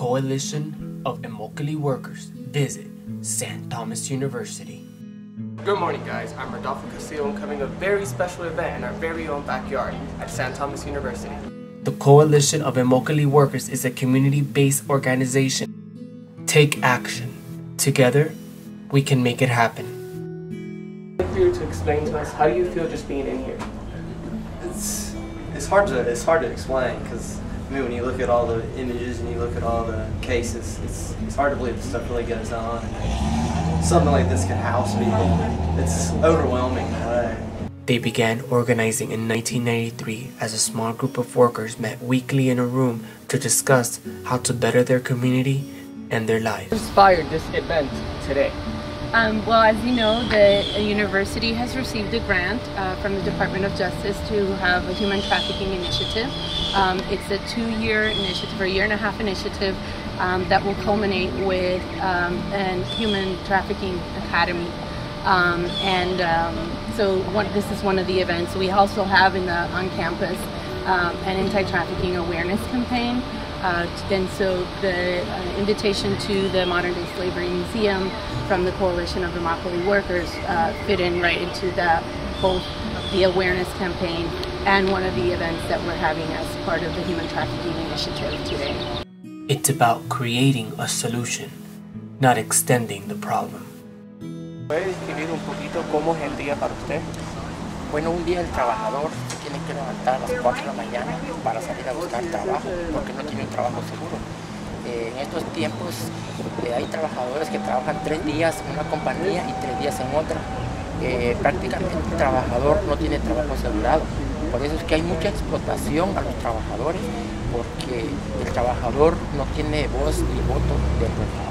Coalition of Immokalee Workers visit Saint Thomas University. Good morning guys, I'm Rodolfo Castellon and coming a very special event in our very own backyard at Saint Thomas University. The Coalition of Immokalee Workers is a community-based organization. Take action. Together, we can make it happen. I'd like you to explain to us how you feel just being in here. It's it's hard to it's hard to explain because I mean when you look at all the images and you look at all the cases, it's it's hard to believe this stuff really goes on. Something like this can house people. It's overwhelming in a way. They began organizing in 1993 as a small group of workers met weekly in a room to discuss how to better their community and their lives. Inspired this event today. Um, well, as you know, the university has received a grant uh, from the Department of Justice to have a human trafficking initiative. Um, it's a two-year initiative, or a year and a half initiative um, that will culminate with um, an human trafficking academy. Um, and um, so one, this is one of the events. We also have in the, on campus an anti-trafficking awareness campaign. Uh, and so the uh, invitation to the Modern Day Slavery Museum from the Coalition of Immokalee Workers uh, fit in right into that, both the awareness campaign and one of the events that we're having as part of the Human Trafficking Initiative today. It's about creating a solution, not extending the problem. ¿Puede describir un poquito cómo es el día para usted? Bueno, un día el trabajador se tiene que levantar a las 4 de la mañana para salir a buscar trabajo, porque no tiene un trabajo seguro. Eh, en estos tiempos eh, hay trabajadores que trabajan tres días en una compañía y tres días en otra. Eh, prácticamente el trabajador no tiene trabajo asegurado. Por eso es que hay mucha explotación a los trabajadores, porque el trabajador no tiene voz ni voto dentro del trabajo.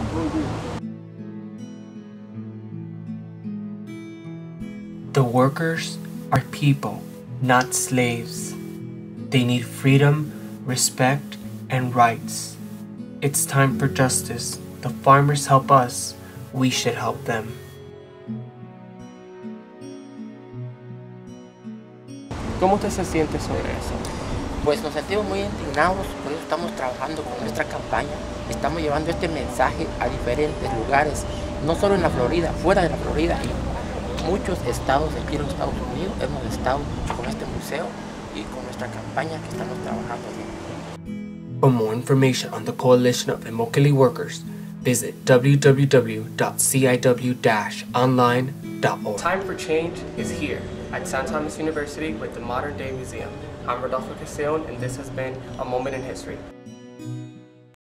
The workers are people, not slaves. They need freedom, respect, and rights. It's time for justice. The farmers help us, we should help them. ¿Cómo usted se siente sobre eso? Pues nos sentimos muy indignados, por eso estamos trabajando con nuestra campaña. Estamos llevando este mensaje a diferentes lugares, no solo en la Florida, fuera de la Florida muchos estados aquí en los Estados Unidos hemos estado con este museo y con nuestra campaña que estamos trabajando. For more information on the Coalition of Immokalee Workers, visit www.ciw-online.org. Time for change is here at Saint Thomas University with the Modern Day Museum. I'm Rodolfo Castellon and this has been A Moment in History.